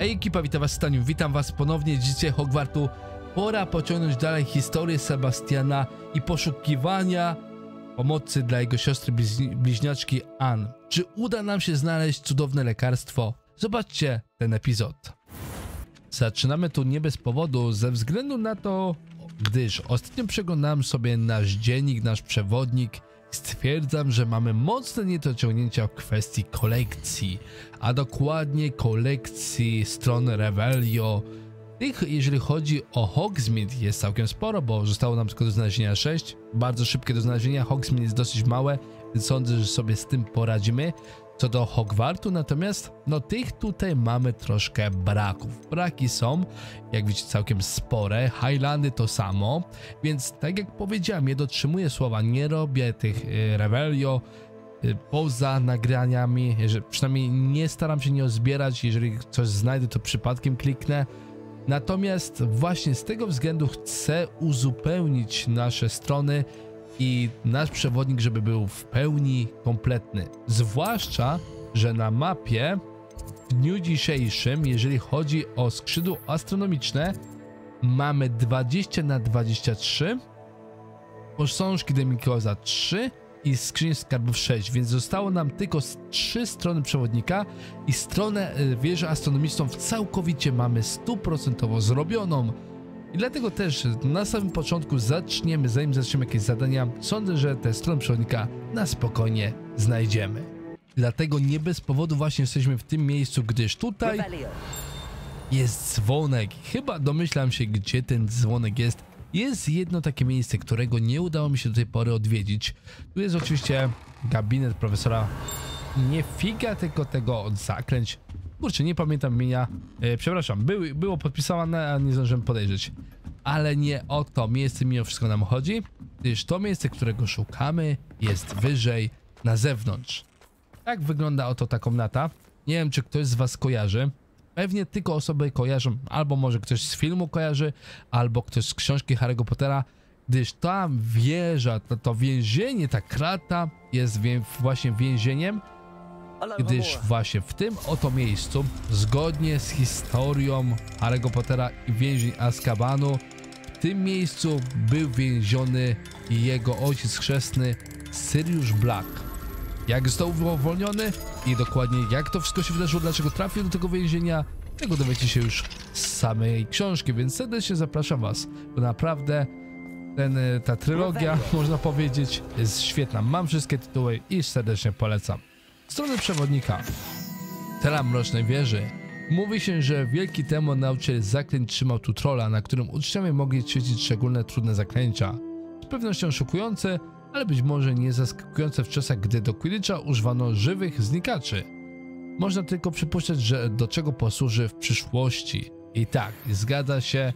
Ej ekipa, witam was Staniu, witam was ponownie dzisiaj Hogwartu. Pora pociągnąć dalej historię Sebastiana i poszukiwania pomocy dla jego siostry bliźni- bliźniaczki Ann. Czy uda nam się znaleźć cudowne lekarstwo? Zobaczcie ten epizod. Zaczynamy tu nie bez powodu, ze względu na to, gdyż ostatnio przeglądałem sobie nasz dziennik, nasz przewodnik stwierdzam, że mamy mocne niedociągnięcia w kwestii kolekcji, a dokładnie kolekcji strony Revelio. Tych, jeżeli chodzi o Hogsmeade, jest całkiem sporo, bo zostało nam tylko do znalezienia 6. Bardzo szybkie do znalezienia. Hogsmeade jest dosyć małe, więc sądzę, że sobie z tym poradzimy. Co do Hogwartu, natomiast, no tych tutaj mamy troszkę braków. Braki są, jak widzicie, całkiem spore. Highlandy to samo, więc tak jak powiedziałem, nie dotrzymuję słowa, nie robię tych y, Revelio y, poza nagraniami, jeżeli, przynajmniej nie staram się nie zbierać, jeżeli coś znajdę, to przypadkiem kliknę. Natomiast właśnie z tego względu chcę uzupełnić nasze strony i nasz przewodnik, żeby był w pełni kompletny. Zwłaszcza, że na mapie w dniu dzisiejszym, jeżeli chodzi o skrzydło astronomiczne, mamy 20 na 23, posążki Demikoza 3 i skrzyń skarbów 6, więc zostało nam tylko z 3 strony przewodnika i stronę y, wieżę astronomiczną całkowicie mamy stuprocentowo zrobioną. I dlatego też na samym początku zaczniemy, zanim zaczniemy jakieś zadania, sądzę, że tę stronę przewodnika na spokojnie znajdziemy. Dlatego nie bez powodu właśnie jesteśmy w tym miejscu, gdyż tutaj jest dzwonek. Chyba domyślam się, gdzie ten dzwonek jest. Jest jedno takie miejsce, którego nie udało mi się do tej pory odwiedzić. Tu jest oczywiście gabinet profesora nie figa, tylko tego od zaklęć. Kurczę, nie pamiętam imienia. E, przepraszam, były, było podpisane, a nie zdążyłem podejrzeć. Ale nie o to miejsce mimo wszystko nam chodzi, gdyż to miejsce, którego szukamy, jest wyżej na zewnątrz. Tak wygląda oto ta komnata. Nie wiem, czy ktoś z was kojarzy. Pewnie tylko osoby kojarzą, albo może ktoś z filmu kojarzy, albo ktoś z książki Harry'ego Pottera, gdyż ta wieża, to, to więzienie, ta krata jest właśnie więzieniem, gdyż właśnie w tym oto miejscu, zgodnie z historią Harry'ego Pottera i więzień Azkabanu, w tym miejscu był więziony jego ojciec chrzestny Sirius Black. Jak został uwolniony i dokładnie jak to wszystko się wydarzyło, dlaczego trafił do tego więzienia, tego dowiecie się już z samej książki, więc serdecznie zapraszam was, bo naprawdę ten, e, ta trylogia, można powiedzieć, jest świetna. Mam wszystkie tytuły i serdecznie polecam. Strony przewodnika. Tela Mrocznej Wieży. Mówi się, że wielki temu nauczyciel zaklęć trzymał tu trola, na którym uczniowie mogli ćwiczyć szczególne trudne zaklęcia. Z pewnością szokujące, ale być może nie zaskakujące w czasach, gdy do Quidditcha używano żywych znikaczy. Można tylko przypuszczać, że do czego posłuży w przyszłości. I tak, zgadza się,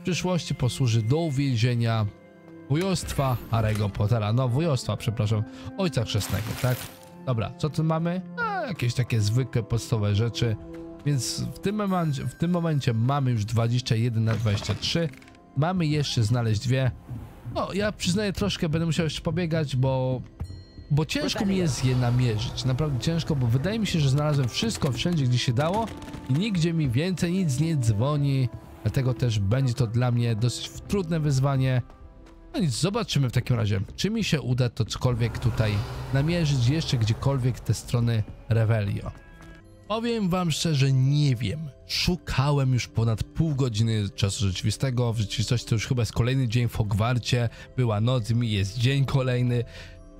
w przyszłości posłuży do uwięzienia wujostwa Harry'ego Pottera. No, wujostwa, przepraszam, ojca chrzestnego, tak? Dobra, co tu mamy? A, jakieś takie zwykłe, podstawowe rzeczy. Więc w tym, momencie, w tym momencie mamy już 21 na 23. Mamy jeszcze znaleźć dwie. No, ja przyznaję troszkę, będę musiał jeszcze pobiegać, bo... Bo ciężko mi jest je namierzyć. Naprawdę ciężko, bo wydaje mi się, że znalazłem wszystko wszędzie, gdzie się dało i nigdzie mi więcej nic nie dzwoni. Dlatego też będzie to dla mnie dosyć trudne wyzwanie. No nic, zobaczymy w takim razie, czy mi się uda to cokolwiek tutaj namierzyć jeszcze gdziekolwiek te strony Revelio. Powiem wam szczerze, nie wiem. Szukałem już ponad pół godziny czasu rzeczywistego. W rzeczywistości to już chyba jest kolejny dzień w Hogwarcie. Była noc, mi jest dzień kolejny.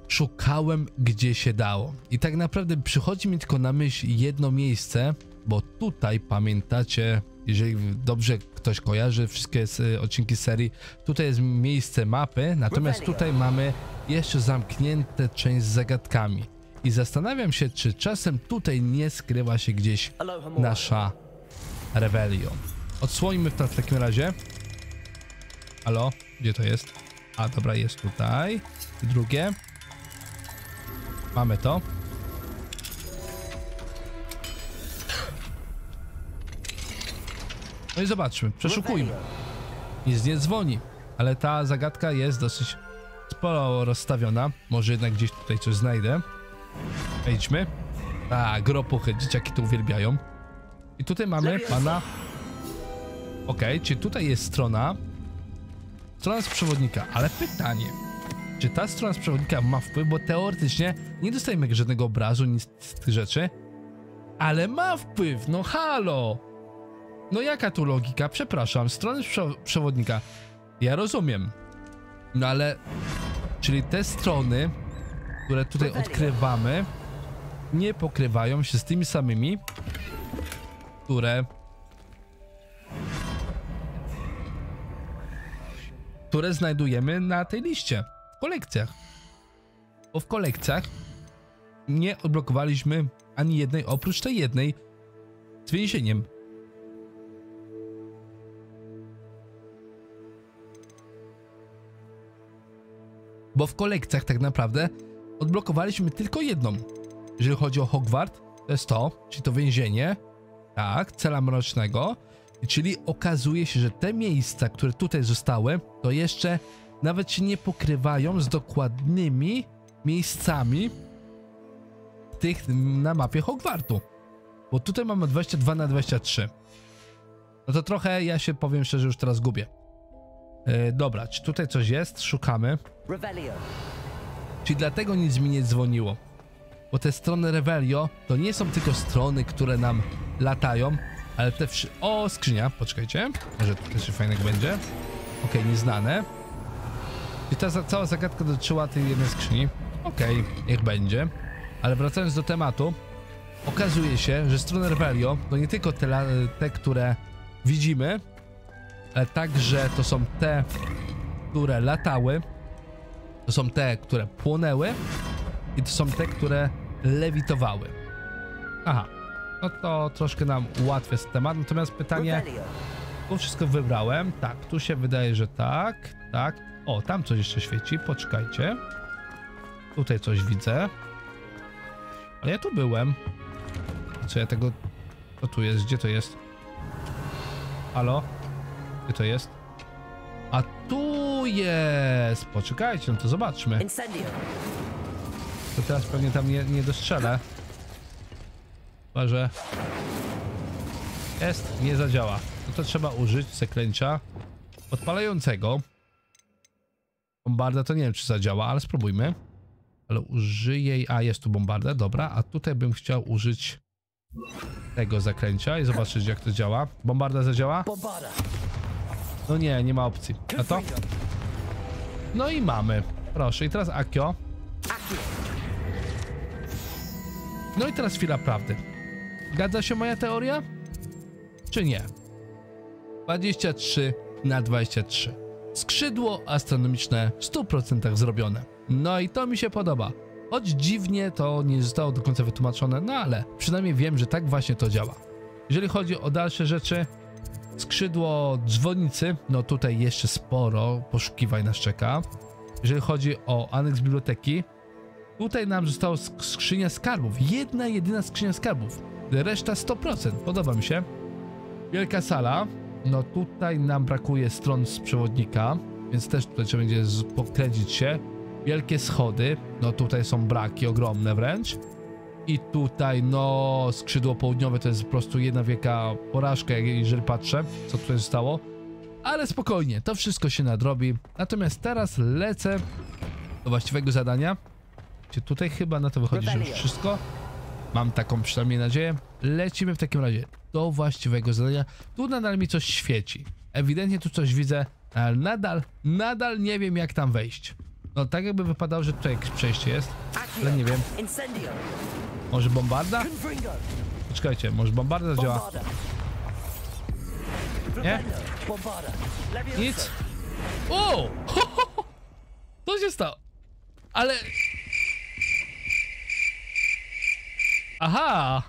Szukałem gdzie się dało. I tak naprawdę przychodzi mi tylko na myśl jedno miejsce, bo tutaj pamiętacie, jeżeli dobrze ktoś kojarzy wszystkie odcinki serii, tutaj jest miejsce mapy, natomiast tutaj mamy jeszcze zamknięte część z zagadkami. I zastanawiam się, czy czasem tutaj nie skrywa się gdzieś nasza Revelio. Odsłonimy to w takim razie. Halo? Gdzie to jest? A, dobra, jest tutaj. I drugie. Mamy to. No i zobaczmy, przeszukujmy. Nic nie dzwoni, ale ta zagadka jest dosyć sporo rozstawiona. Może jednak gdzieś tutaj coś znajdę. Wejdźmy. A, gropuchy, dzieciaki to uwielbiają. I tutaj mamy pana... Okej, czy tutaj jest strona... Strona z przewodnika, ale pytanie... Czy ta strona z przewodnika ma wpływ, bo teoretycznie nie dostajemy żadnego obrazu, nic z tych rzeczy, ale ma wpływ, no halo! No jaka tu logika? Przepraszam, strony prze przewodnika. Ja rozumiem. No ale... Czyli te strony, które tutaj odkrywamy, nie pokrywają się z tymi samymi, które... które znajdujemy na tej liście, w kolekcjach. Bo w kolekcjach nie odblokowaliśmy ani jednej, oprócz tej jednej z więzieniem. Bo w kolekcjach tak naprawdę odblokowaliśmy tylko jedną. Jeżeli chodzi o Hogwart, to jest to, czyli to więzienie, tak, cela mrocznego, czyli okazuje się, że te miejsca, które tutaj zostały, to jeszcze nawet się nie pokrywają z dokładnymi miejscami tych na mapie Hogwartu. Bo tutaj mamy 22 na 23. No to trochę, ja się powiem szczerze, już teraz gubię. Yy, dobra, czy tutaj coś jest? Szukamy. Czyli dlatego nic mi nie dzwoniło. Bo te strony Revelio to nie są tylko strony, które nam latają, ale te wszy... O, skrzynia, poczekajcie. Może tutaj coś fajnego będzie. Okej, nieznane. I ta cała zagadka dotyczyła tej jednej skrzyni. Okej, niech będzie. Ale wracając do tematu, okazuje się, że strony Revelio to nie tylko te, te które widzimy, ale także to są te, które latały, to są te, które płonęły i to są te, które lewitowały. Aha, no to troszkę nam ułatwia temat, natomiast pytanie, tu wszystko wybrałem, tak, tu się wydaje, że tak, tak, o, tam coś jeszcze świeci, poczekajcie, tutaj coś widzę, ale ja tu byłem, co ja tego, co tu jest, gdzie to jest, halo, gdzie to jest, a tu jest, poczekajcie, no to zobaczmy. To teraz pewnie tam nie, nie dostrzelę. Chyba, że... Jest, nie zadziała. No to trzeba użyć zaklęcia podpalającego. Bombarda to nie wiem, czy zadziała, ale spróbujmy. Ale użyję. A, jest tu bombarda, dobra. A tutaj bym chciał użyć tego zaklęcia i zobaczyć, jak to działa. Bombarda zadziała? No nie, nie ma opcji. A to? No i mamy. Proszę, i teraz Akio. No i teraz chwila prawdy. Zgadza się moja teoria? Czy nie? 23 na 23. Skrzydło astronomiczne w 100% zrobione. No i to mi się podoba. Choć dziwnie to nie zostało do końca wytłumaczone, no ale przynajmniej wiem, że tak właśnie to działa. Jeżeli chodzi o dalsze rzeczy, skrzydło dzwonnicy, no tutaj jeszcze sporo poszukiwań nas czeka. Jeżeli chodzi o aneks biblioteki, Tutaj nam została sk- skrzynia skarbów. Jedna, jedyna skrzynia skarbów. Reszta 100%. Podoba mi się. Wielka sala. No tutaj nam brakuje stron z przewodnika, więc też tutaj trzeba będzie pokręcić się. Wielkie schody. No tutaj są braki, ogromne wręcz. I tutaj, no, skrzydło południowe to jest po prostu jedna wielka porażka, jeżeli patrzę, co tutaj zostało. Ale spokojnie, to wszystko się nadrobi. Natomiast teraz lecę do właściwego zadania. Gdzie tutaj chyba na to wychodzi, że już wszystko. Mam taką przynajmniej nadzieję. Lecimy w takim razie do właściwego zadania. Tu nadal mi coś świeci. Ewidentnie tu coś widzę, ale nadal, nadal nie wiem jak tam wejść. No tak jakby wypadało, że tutaj jakieś przejście jest, ale nie wiem. Może bombarda? Poczekajcie, może bombarda zadziała? Nie? Nic. O! Co się stało? Ale... Aha!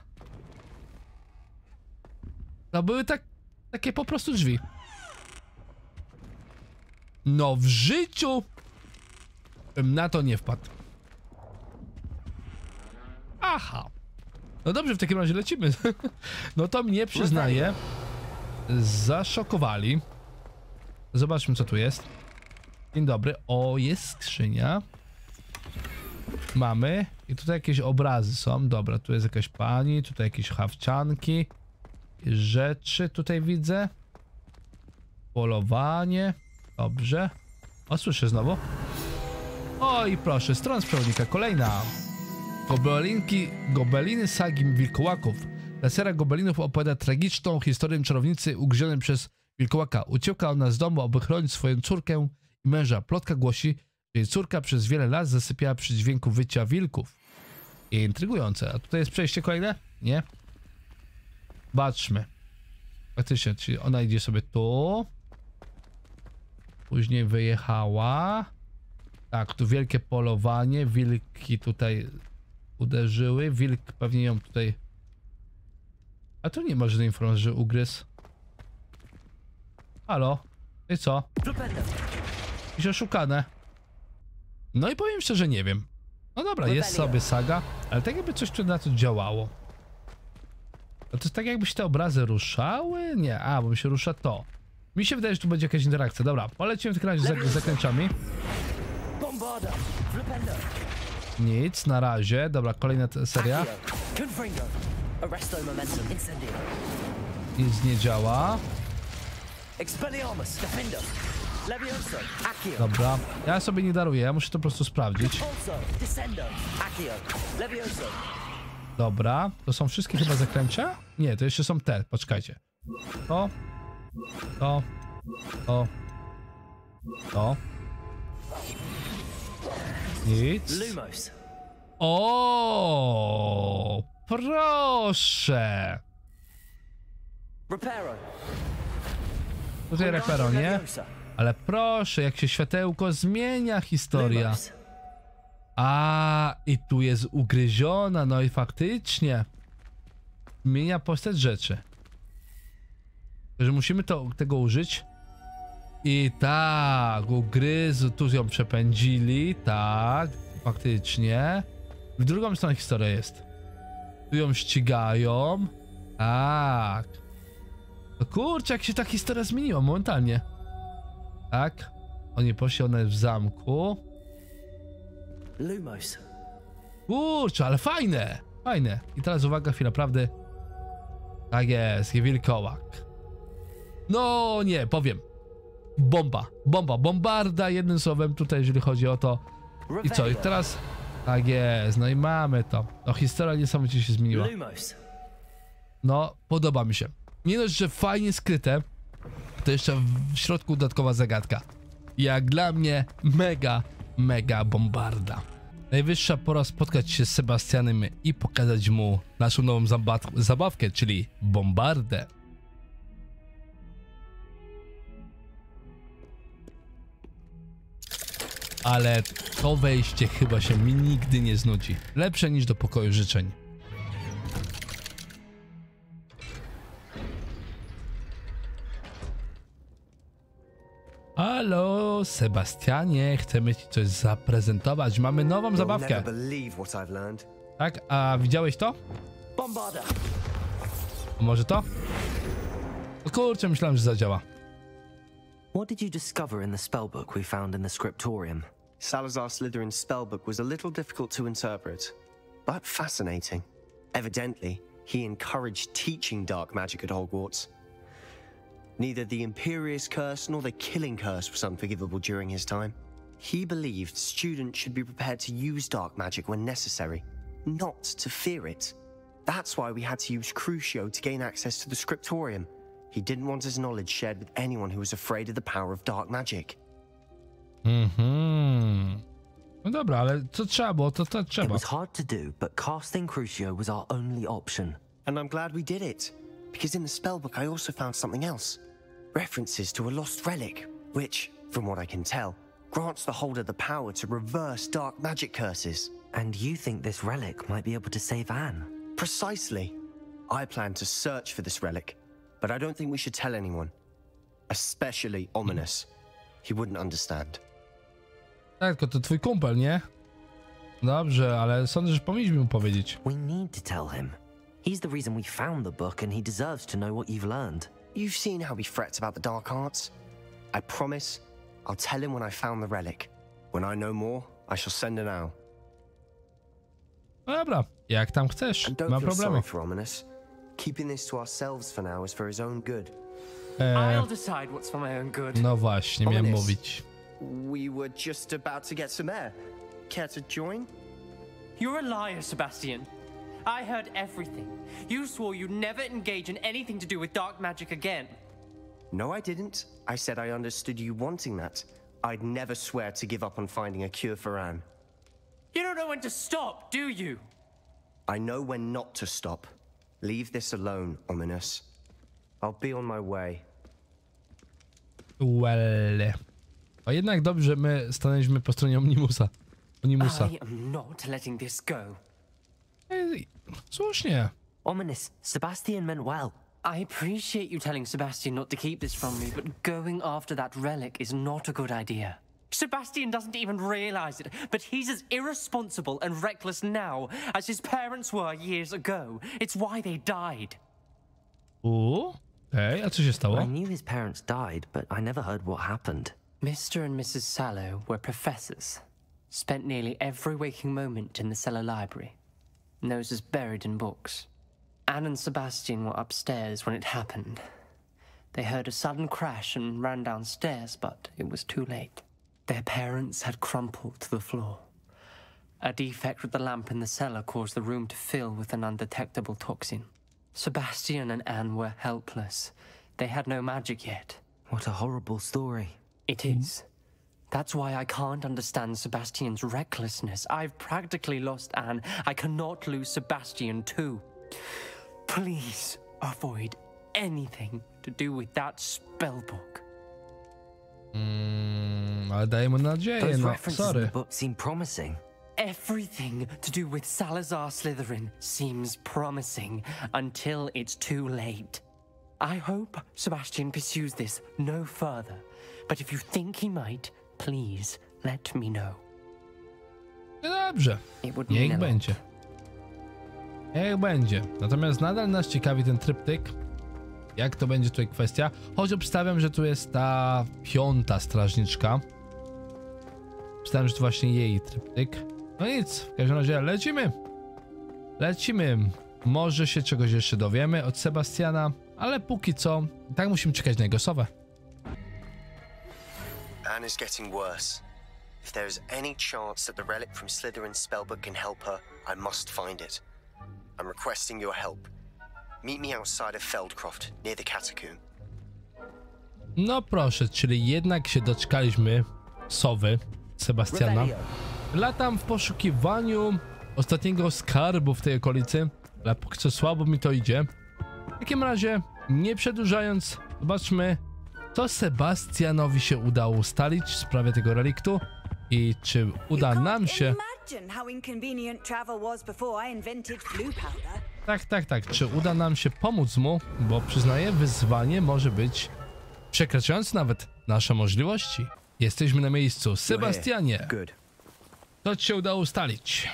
To były tak... takie po prostu drzwi. No w życiu bym na to nie wpadł. Aha. No dobrze, w takim razie lecimy. No to mnie przyznaję. Zaszokowali. Zobaczmy, co tu jest. Dzień dobry. O, jest skrzynia. Mamy. I tutaj jakieś obrazy są. Dobra, tu jest jakaś pani, tutaj jakieś hawcianki. rzeczy tutaj widzę. Polowanie. Dobrze. O, słyszę znowu. O i proszę, strona z przewodnika. Kolejna. Gobelinki, gobeliny sagi wilkołaków. Ta seria gobelinów opowiada tragiczną historię czarownicy ugryzionej przez wilkołaka. Uciekła ona z domu, aby chronić swoją córkę i męża. Plotka głosi, że jej córka przez wiele lat zasypiała przy dźwięku wycia wilków. Intrygujące. A tutaj jest przejście kolejne? Nie? Baczmy. Faktycznie, czyli ona idzie sobie tu. Później wyjechała. Tak, tu wielkie polowanie. Wilki tutaj uderzyły. Wilk pewnie ją tutaj... A tu nie ma żadnej informacji, że ugryzł. Halo? I co? Flipendo. Jakieś oszukane. No i powiem szczerze, nie wiem. No dobra, jest sobie saga, ale tak jakby coś tu na to działało. No to jest tak jakby się te obrazy ruszały? Nie, a, bo mi się rusza to. Mi się wydaje, że tu będzie jakaś interakcja. Dobra, polecimy w takim razie z zakręciami. Bombarda. Flipendo. Nic, na razie. Dobra, kolejna seria. Nic nie działa. Dobra, ja sobie nie daruję, ja muszę to po prostu sprawdzić. Dobra, to są wszystkie chyba zakręcia? Nie, to jeszcze są te, poczekajcie. To, to, to, to. Nic. Lumos. O, proszę. Reparo. Tutaj repero, nie? Ale proszę, jak się światełko zmienia historia. A, i tu jest ugryziona, no i faktycznie zmienia postać rzeczy. Że musimy to, tego użyć. I tak, ugryzł, tu ją przepędzili, tak, faktycznie. W drugą stronę historia jest. Tu ją ścigają. Tak. No kurczę, jak się ta historia zmieniła momentalnie. Tak. Oni poszli, ona jest w zamku. Lumos. Kurczę, ale fajne! Fajne. I teraz uwaga, chwila prawdy. Tak jest, wilkołak. No nie, powiem. Bomba, bomba, bombarda, jednym słowem tutaj, jeżeli chodzi o to. I co, i teraz... Tak jest, no i mamy to. No historia niesamowicie się zmieniła. No, podoba mi się. Nie dość, że fajnie skryte, to jeszcze w środku dodatkowa zagadka. Jak dla mnie mega, mega bombarda. Najwyższa pora spotkać się z Sebastianem i pokazać mu naszą nową zabaw- zabawkę, czyli bombardę. Ale to wejście chyba się mi nigdy nie znudzi. Lepsze niż do pokoju życzeń. Halo, Sebastianie, chcemy ci coś zaprezentować. Mamy nową zabawkę. Tak, a widziałeś to? Może to? O kurczę, myślałem, że zadziała. What did you discover in the spellbook we found in the scriptorium? Salazar Slytherin's spellbook was a little difficult to interpret, but fascinating. Evidently, he encouraged teaching dark magic at Hogwarts. Neither the Imperious Curse nor the Killing Curse was unforgivable during his time. He believed students should be prepared to use dark magic when necessary, not to fear it. That's why we had to use Crucio to gain access to the scriptorium. He didn't want his knowledge shared with anyone who was afraid of the power of dark magic. Mhm. No dobra, ale co trzeba było, to to It was hard to do, but casting Crucio was our only option. And I'm glad we did it, because in the spellbook I also found something else references to a lost relic, which, from what I can tell, grants the holder the power to reverse dark magic curses. And you think this relic might be able to save Anne? Precisely. I plan to search for this relic, but I don't think we should tell anyone, especially Ominous. He wouldn't understand. Tak, tylko to twój kumpel, nie? Dobrze, ale sądzę, że powinniśmy mu powiedzieć. We need to tell him. He's the reason we found the book, and he deserves to know what you've learned. You've seen how he frets about the dark arts. I promise I'll tell him when I found the relic. When I know more, I shall send an owl. No dobra, jak tam chcesz, nie ma problemu. Sorry for Ominous. Keeping this to ourselves for now is for his own good. Eh, I'll decide what's for my own good. No właśnie, miałem Ominous. mówić. We were just about to get some air. Care to join? You're a liar, Sebastian. I heard everything. You swore you'd never engage in anything to do with dark magic again. No, I didn't. I said I understood you wanting that. I'd never swear to give up on finding a cure for Anne. You don't know when to stop, do you? I know when not to stop. Leave this alone, Ominous. I'll be on my way. Well. A jednak dobrze, że my stanęliśmy po stronie Omnimusa. Onimusa. I am not letting this go. Ej, Słusznie. Ominous, Sebastian meant well. I appreciate you telling Sebastian not to keep this from me, but going after that relic is not a good idea. Sebastian doesn't even realize it, but he's as irresponsible and reckless now as his parents were years ago. It's why they died. U? Ej, a co się stało? I knew his parents died, but I never heard what happened. Mr. and Mrs. Sallow were professors, spent nearly every waking moment in the cellar library, noses buried in books. Anne and Sebastian were upstairs when it happened. They heard a sudden crash and ran downstairs, but it was too late. Their parents had crumpled to the floor. A defect with the lamp in the cellar caused the room to fill with an undetectable toxin. Sebastian and Anne were helpless. They had no magic yet. What a horrible story. It is. That's why I can't understand Sebastian's recklessness. I've practically lost Anne. I cannot lose Sebastian too. Please avoid anything to do with that spell book. Mm, ale dajemy nadzieję, Those no. references in Sorry. the book seem promising. Everything to do with Salazar Slytherin seems promising until it's too late. I hope Sebastian pursues this no further, but if you think he might, please let me know. Dobrze. It would Niech będzie. Niech będzie. Natomiast nadal nas ciekawi ten tryptyk. Jak to będzie tutaj kwestia? Choć obstawiam, że tu jest ta piąta strażniczka. Obstawiam, że to właśnie jej tryptyk. No nic, w każdym razie lecimy. Lecimy. Może się czegoś jeszcze dowiemy od Sebastiana, ale póki co, tak musimy czekać na jego sowę. Anne is getting worse. If there is any chance that the relic from Slytherin's spellbook can help her, I must find it. I'm requesting your help. Meet me outside of Feldcroft, near the catacomb. No proszę, czyli jednak się doczekaliśmy sowy Sebastiana. Latam w poszukiwaniu ostatniego skarbu w tej okolicy, ale póki co słabo mi to idzie. W takim razie, nie przedłużając, zobaczmy, co Sebastianowi się udało ustalić w sprawie tego reliktu i czy uda nam się... Imagine how inconvenient travel was before I invented blue powder. Tak, tak, tak, czy uda nam się pomóc mu, bo przyznaję, wyzwanie może być przekraczające nawet nasze możliwości. Jesteśmy na miejscu. Sebastianie, co ci się udało ustalić?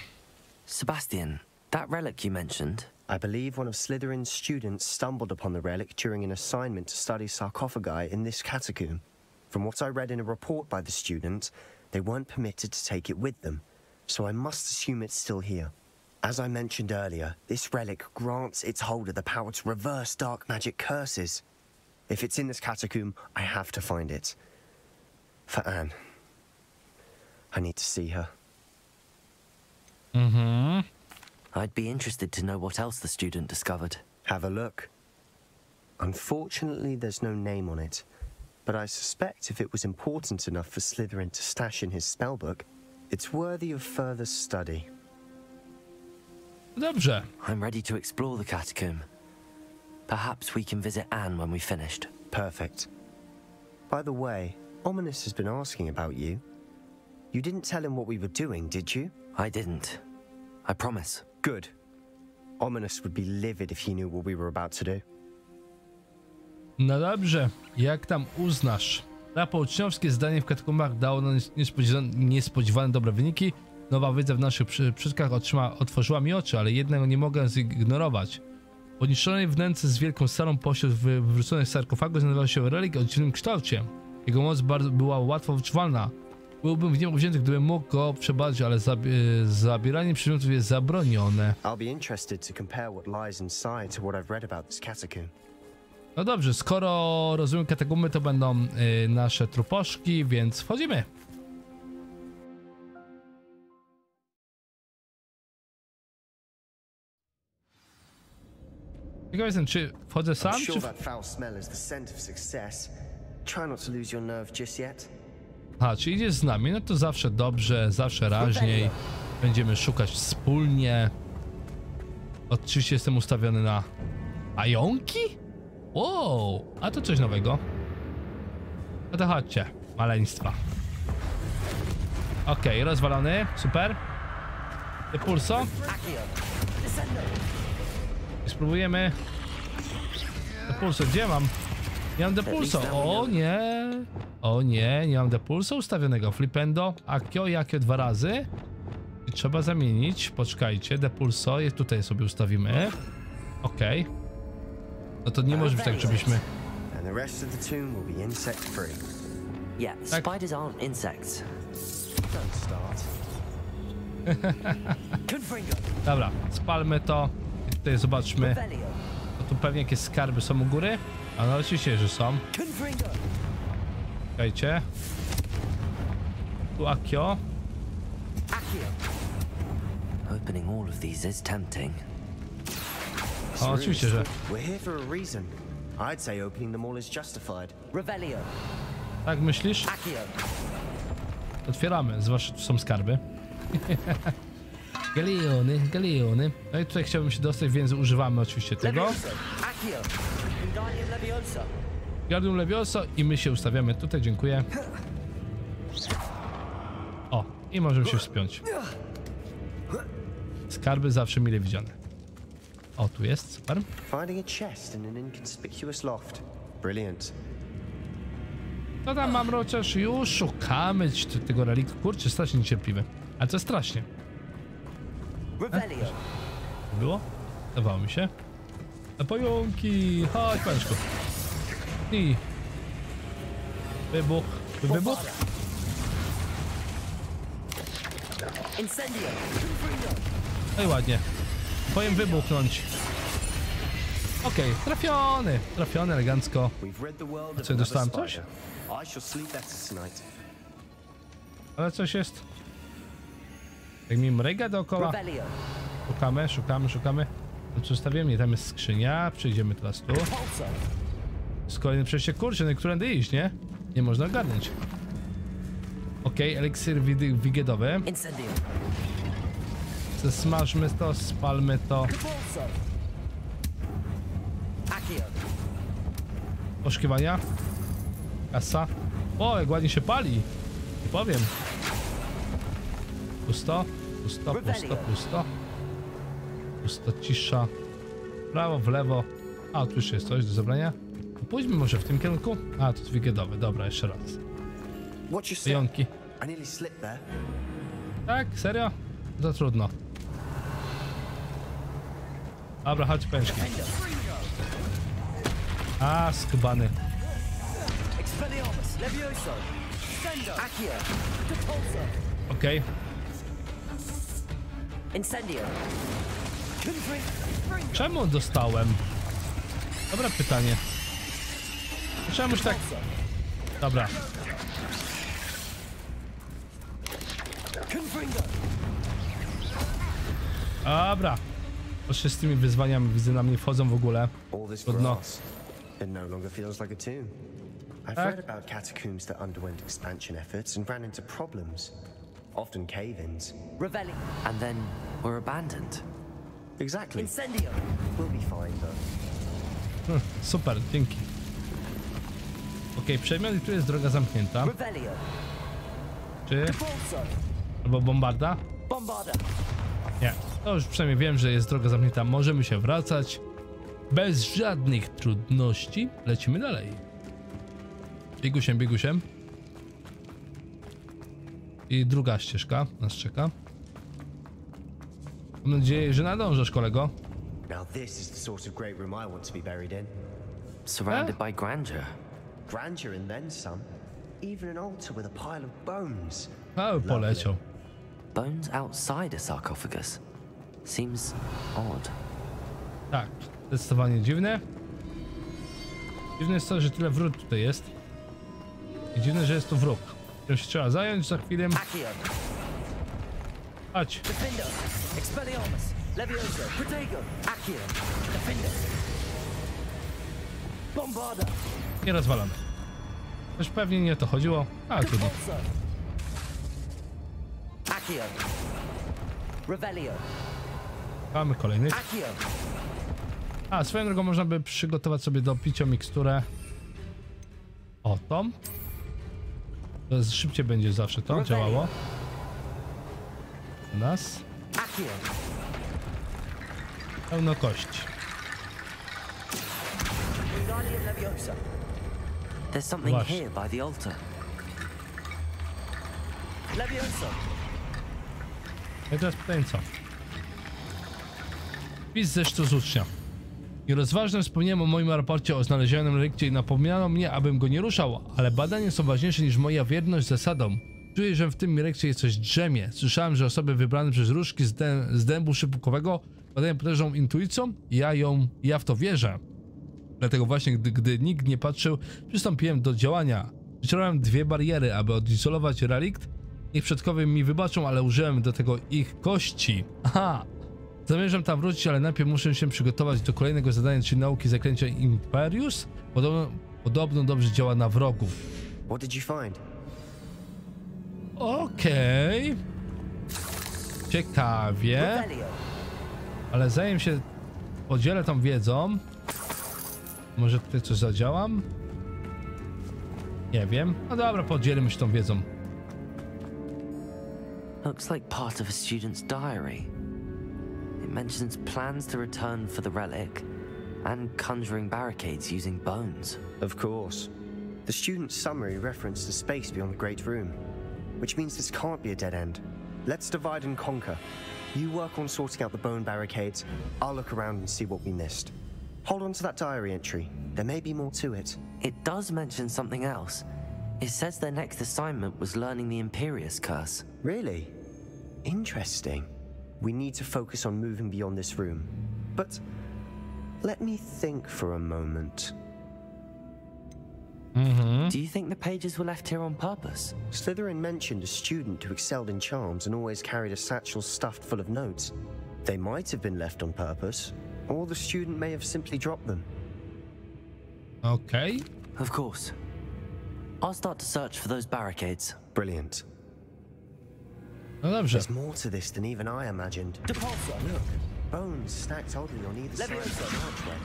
Sebastian, that relic you mentioned, I believe one of Slytherin's students stumbled upon the relic during an assignment to study sarcophagi in this catacomb. From what I read in a report by the student, they weren't permitted to take it with them, so I must assume it's still here. As I mentioned earlier, this relic grants its holder the power to reverse dark magic curses. If it's in this catacomb, I have to find it. For Anne. I need to see her. Mm-hmm. I'd be interested to know what else the student discovered. Have a look. Unfortunately, there's no name on it, but I suspect if it was important enough for Slytherin to stash in his spellbook, it's worthy of further study. Dobrze, I'm ready to explore the catacomb. Perhaps we can visit Anne when we've finished. Perfect. By the way, Ominous has been asking about you. You didn't tell him what we were doing, did you? I didn't. I promise. Good. Ominous would be livid if he knew what we were about to do. no dobrze, jak tam uznasz? Raport uczniowskie zdanie w katakombach dało nam niespodziewane, niespodziewane dobre wyniki. Nowa wiedza w naszych przy- przypadkach otrzyma, otworzyła mi oczy, ale jednego nie mogę zignorować. W poniszczonej wnęce z wielką salą pośród wy- wywróconych sarkofagów znajdował się relik o dziwnym kształcie. Jego moc bardzo była łatwo wyczuwalna. byłbym w niego wzięty, gdybym mógł go przebadać, ale zabi zabieranie przedmiotów jest zabronione. No dobrze, skoro rozumiem katakumby, to będą y, nasze truposzki, więc wchodzimy. Ciekaw jestem, czy wchodzę sam, czy... A, czy idziesz z nami? No to zawsze dobrze, zawsze raźniej. Będziemy szukać wspólnie. Oczywiście jestem ustawiony na pająki? Wow, a to coś nowego. No to chodźcie, maleństwa. Okej, rozwalony, super. Depulso. I spróbujemy. Depulso, gdzie mam? Nie mam depulso. O nie. O nie, nie mam depulso ustawionego. Flipendo, Akio i Akio dwa razy. I trzeba zamienić. Poczekajcie, depulso jest tutaj sobie ustawimy. Okej. No to nie może być tak, żebyśmy... Confringo. Dobra, spalmy to. Tutaj zobaczmy. No tu pewnie jakieś skarby są u góry. A no oczywiście, że są. Czekajcie. Tu Akio. Opening all of these is tempting. O, oczywiście, że... We're here for a reason. I'd say opening them all is justified. Revelio. Tak myślisz? Otwieramy, zwłaszcza tu są skarby. Galeony, galeony. No i tutaj chciałbym się dostać, więc używamy oczywiście tego. Gardium Levioso i my się ustawiamy tutaj, dziękuję. O, i możemy się wspiąć. Skarby zawsze mile widziane. O, tu jest, super. Finding a chest in an inconspicuous loft. Brilliant. No tam mam chociaż już szukamy tego reliktu. Kurczę, strasznie niecierpliwy. Ale to strasznie. Revelio. Było? Dawało mi się. Na pająki! Chodź, pajączku. I... Wybuch. Wybuch? Incendio. No i ładnie. Powiem wybuchnąć. Okej, trafiony. Trafiony elegancko. Of Co, dostałem coś? Ale coś jest. Jak mi mryga dookoła. Szukamy, szukamy, szukamy. No co stawiamy? Nie, tam jest skrzynia. Przejdziemy teraz tu. Z kolejnym przejście. Kurczę, no którędy iść, nie? Nie można ogarnąć. Okej, eliksir wid- wigiedowy. Incendio. Smażmy to, spalmy to. Poszukiwania. Kasa. O, jak ładnie się pali. Nie powiem. Pusto, pusto, pusto, pusto. Pusto, cisza. W Prawo, w lewo. A, tu jeszcze jest coś do zabrania. Pójdźmy może w tym kierunku. A, to jest wigiedowy. Dobra, jeszcze raz. Watch your step. Pająki. I nearly slipped there. Tak? Serio? To trudno. Dobra, chodź pęczki. A, skubany. Expelliarmus. Levioso. Incendio. Czemu dostałem? Dobre pytanie. Czemuś tak... Dobra. Dobra. Proszę z tymi wyzwaniami, widzę na mnie wchodzą w ogóle. Trudno. It no longer feels like a tomb. I've Tak. read about catacombs that underwent expansion efforts and ran into problems. Often cave-ins. Revelio. And then were abandoned. Exactly. Incendio. We'll be fine though. Super, dzięki. Okej, przemian i tu jest droga zamknięta. Revelio. Czy... Albo bombarda? Bombarda. Nie. To już przynajmniej wiem, że jest droga zamknięta. Możemy się wracać. Bez żadnych trudności. Lecimy dalej. Biegusiem, biegusiem. I druga ścieżka nas czeka. Mam nadzieję, że nadążasz, kolego. Now this is the sort of great room I want to be buried in. Surrounded by grandeur. Grandeur and then some. even an altar with a pile of bones. Cały poleciał. Bones outside a sarcophagus. Seems odd. Tak, zdecydowanie dziwne. Dziwne jest to, że tyle wrót tutaj jest. I dziwne, że jest tu wróg. Tym się trzeba zająć za chwilę. Chodź. I rozwalamy. Też pewnie nie to chodziło, ale trudno. Mamy kolejnych. Accio. A, swoją drogą można by przygotować sobie do picia miksturę. O, tą. To jest, szybciej będzie zawsze to działało. U nas. Pełno Leviosa. There's something Właśnie. here by the altar. Levioso. Ja teraz pytanie co? Wpis ze sztu z ucznia. I rozważnie wspomniałem o moim raporcie o znalezionym relikcie i napomniano mnie, abym go nie ruszał, ale badania są ważniejsze niż moja wierność zasadom. Czuję, że w tym rekcie jest coś drzemie. Słyszałem, że osoby wybrane przez różki z, dę z dębu szybkowego badają potężną intuicją i ja ją, ja w to wierzę. Dlatego właśnie, gdy, gdy nikt nie patrzył, przystąpiłem do działania. Wyciąłem dwie bariery, aby odizolować relikt. Ich przodkowie mi wybaczą, ale użyłem do tego ich kości. Aha! Zamierzam tam wrócić, ale najpierw muszę się przygotować do kolejnego zadania, czyli nauki zaklęcia Imperius. Podobno, podobno dobrze działa na wrogów. What did you find? Okej. Ciekawie. Revelio. Ale zanim się podzielę tą wiedzą, może tutaj coś zadziałam? Nie wiem. No dobra, podzielimy się tą wiedzą. Looks like part of a student's diary. Mentions plans to return for the relic and conjuring barricades using bones. Of course. The student's summary referenced a space beyond the Great Room, which means this can't be a dead end. Let's divide and conquer. You work on sorting out the bone barricades, I'll look around and see what we missed. Hold on to that diary entry. There may be more to it. It does mention something else. It says their next assignment was learning the Imperius curse. Really? Interesting. We need to focus on moving beyond this room. But let me think for a moment. Mm-hmm. Do you think the pages were left here on purpose? Slytherin mentioned a student who excelled in charms and always carried a satchel stuffed full of notes. They might have been left on purpose, or the student may have simply dropped them. Okay. Of course. I'll start to search for those barricades. Brilliant. No dobrze. There's more to this than even I imagined. Depulsor. Look, bones stacked oddly on either side of the archway.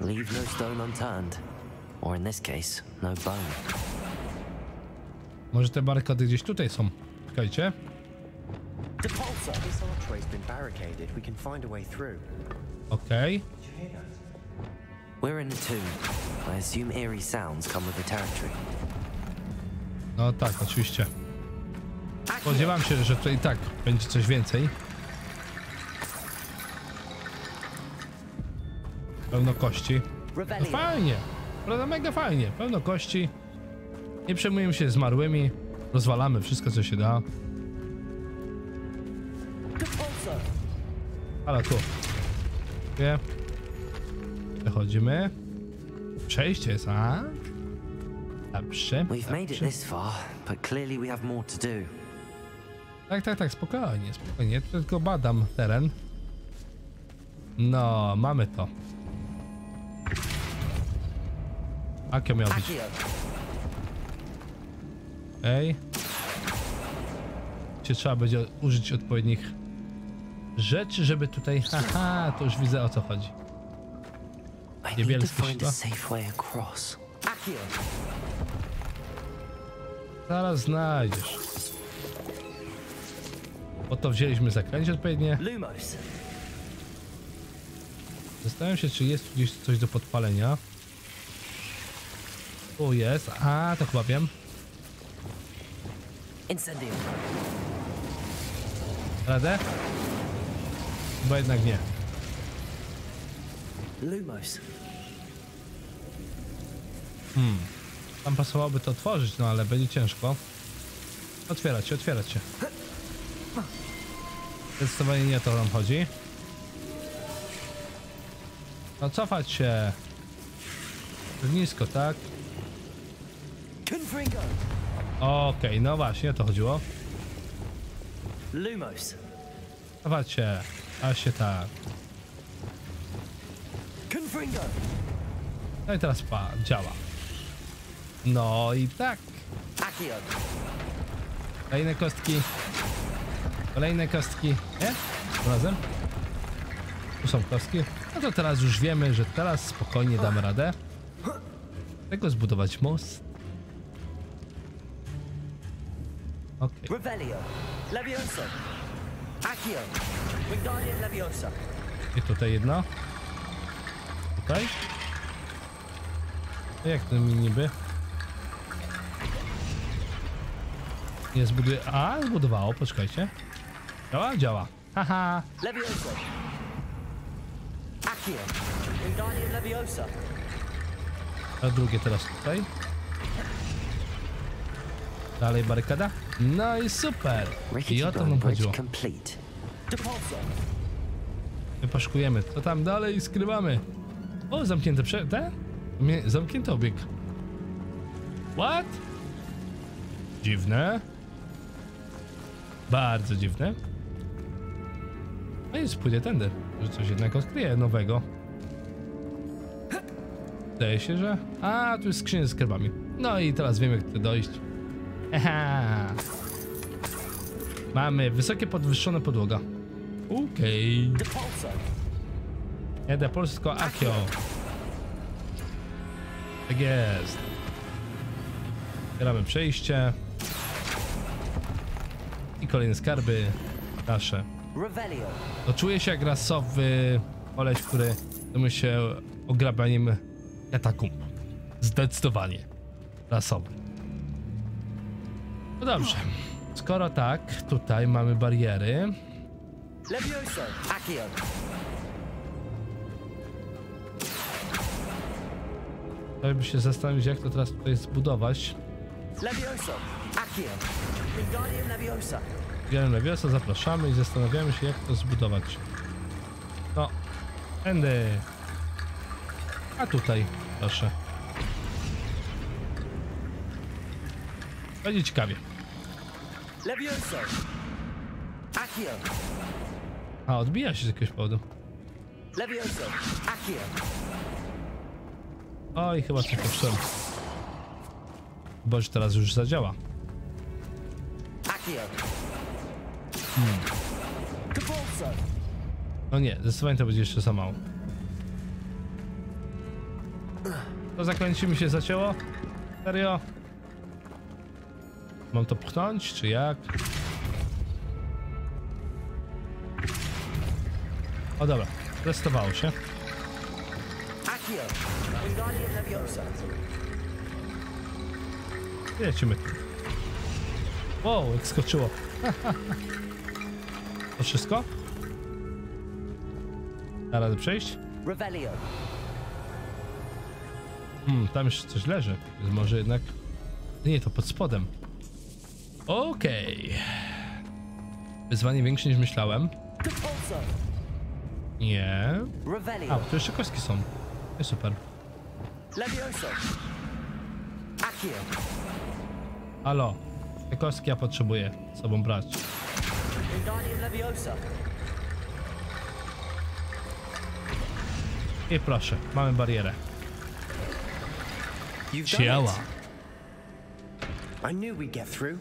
Leave no stone unturned. Or in this case, no bone. Może te barykady gdzieś tutaj są. Czekajcie. Depulsor. This archway's been barricaded. We can find a way through. Okej. We're in a tomb. I assume eerie sounds come with the territory. No tak, oczywiście. Spodziewam się, że tutaj tak będzie coś więcej. Pełno kości. No fajnie. Prawda, mega fajnie. Pełno kości. Nie przejmujemy się zmarłymi. Rozwalamy wszystko, co się da. Ale tu. Nie. Przechodzimy. Przejście jest, a? Dobrze. We've made it this far, but clearly we have more to do. Tak, tak, tak, spokojnie, spokojnie. Tylko badam teren. No, mamy to. Jakie miał być? Ej. Czy trzeba będzie użyć odpowiednich rzeczy, żeby tutaj... Haha, to już widzę o co chodzi. I need to Oto wzięliśmy zaklęcie odpowiednie. Lumos. Zastanawiam się, czy jest tu gdzieś coś do podpalenia. Tu jest. A, to chyba wiem. Incendium. Radę? Chyba jednak nie. Lumos. Tam pasowałoby to otworzyć, no ale będzie ciężko. Otwierać się, otwierać się. Zdecydowanie nie o to nam chodzi. No cofać się. Nisko, tak? Okej, no właśnie, o to chodziło. Lumos. Cofać się. A się tak. No i teraz pa, działa. No i tak. Kolejne kostki. Kolejne kostki. Nie? Razem? Tu są kostki. No to teraz już wiemy, że teraz spokojnie damy radę. Tego zbudować most. Okej. Revelio. Leviosa. Wingardium Leviosa. I tutaj jedno. Tutaj. No jak to mi niby? Nie zbuduje. A, zbudowało, poczekajcie. Działa? Działa. Haha. Leviosa. Accio. Wingardium Leviosa. A drugie teraz tutaj. Dalej barykada. No i super. I o to nam chodziło. complete. Depulso. My poszukujemy. Co tam dalej skrywamy? O, zamknięte prze... Te? Zamknięty obieg. What? Dziwne. Bardzo dziwne. No i spójdę tędy, że coś jednak odkryję nowego. Zdaje się, że... A, tu jest skrzynia z skarbami. No i teraz wiemy, jak tu dojść. Aha. Mamy wysokie podwyższone podłoga. Okej. Jedę polsko Akio. Tak jest. Otwieramy przejście. I kolejne skarby nasze. To czuję się jak rasowy koleś, który zajmuje się ograbianiem katakumb. Zdecydowanie. Rasowy. No dobrze. Skoro tak, tutaj mamy bariery. To by się zastanowić, jak to teraz tutaj zbudować. Levioso. Accio. Wingardium Leviosa. Bierzemy Leviosa, zapraszamy i zastanawiamy się, jak to zbudować. No, tędy. A tutaj, proszę. Będzie ciekawie. Accio. A, odbija się z jakiegoś powodu. Levioso. Accio. Oj, chyba coś popsułem. Boże, teraz już zadziała. Accio. No nie, zdecydowanie to będzie jeszcze za mało. To zakręci mi się zacięło? Serio? Mam to pchnąć, czy jak? O dobra, testowało się. Lecimy. Wow, jak skoczyło. To wszystko? Radę przejść? Hmm, tam jeszcze coś leży. Więc może jednak... Nie, to pod spodem. Okej. Wyzwanie większe niż myślałem. Nie. A, tu jeszcze kostki są. No super. Halo. Te kostki ja potrzebuję sobą brać. Wingardium Leviosa. I proszę, mamy barierę. It. I knew we'd get through.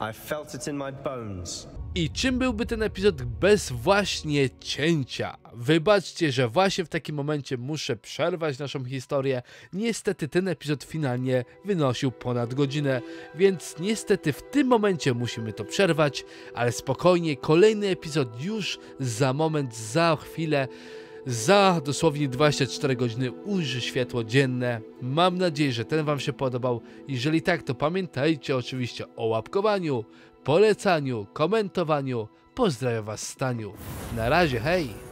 I felt it in my bones. I czym byłby ten epizod bez właśnie cięcia? Wybaczcie, że właśnie w takim momencie muszę przerwać naszą historię. Niestety ten epizod finalnie wynosił ponad godzinę, więc niestety w tym momencie musimy to przerwać, ale spokojnie, kolejny epizod już za moment, za chwilę. Za dosłownie 24 godziny ujrzy światło dzienne. Mam nadzieję, że ten Wam się podobał. Jeżeli tak, to pamiętajcie oczywiście o łapkowaniu, polecaniu, komentowaniu. Pozdrawiam Was Staniu. Na razie, hej!